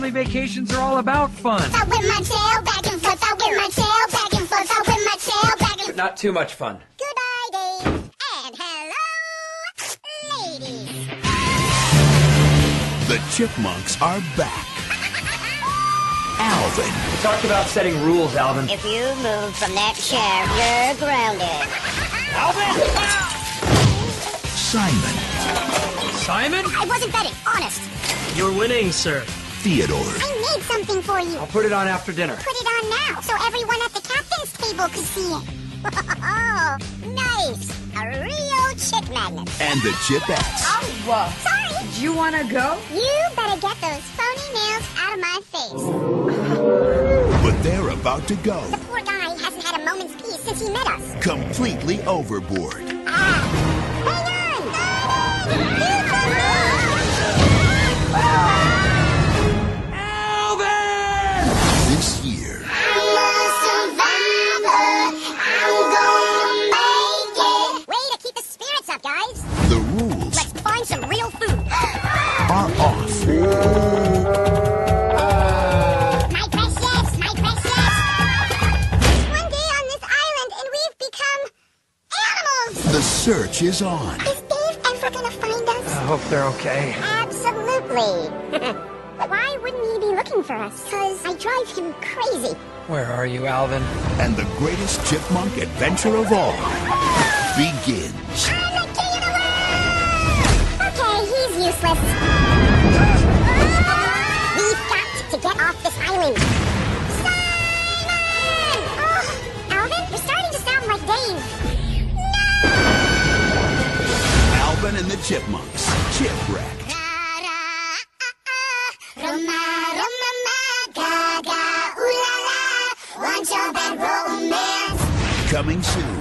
family vacations are all about fun. I whip my tail back and forth. I whip my tail back and forth. I whip my tail back and But not too much fun. Goodbye, Dave. And hello, ladies. The Chipmunks are back. Alvin, We talked about setting rules, Alvin. If you move from that chair, you're grounded. Alvin! Simon, Simon? I wasn't betting, honest. You're winning, sir. Theodore, I made something for you. I'll put it on after dinner. Put it on now so everyone at the captain's table could see it. Oh, nice. A real chick magnet. and the Chipettes. Whoa. Sorry. Do you want to go? You better get those phony nails out of my face. But they're about to go The poor guy hasn't had a moment's peace since he met us. completely overboard. Ah! Hang on! The search is on. Is Dave ever gonna find us? I hope they're okay. Absolutely. Why wouldn't he be looking for us? Because I drive him crazy. Where are you, Alvin? And the greatest chipmunk adventure of all begins. I'm the king of the world! Okay, he's useless. And the Chipmunks. Chipwreck. Coming soon.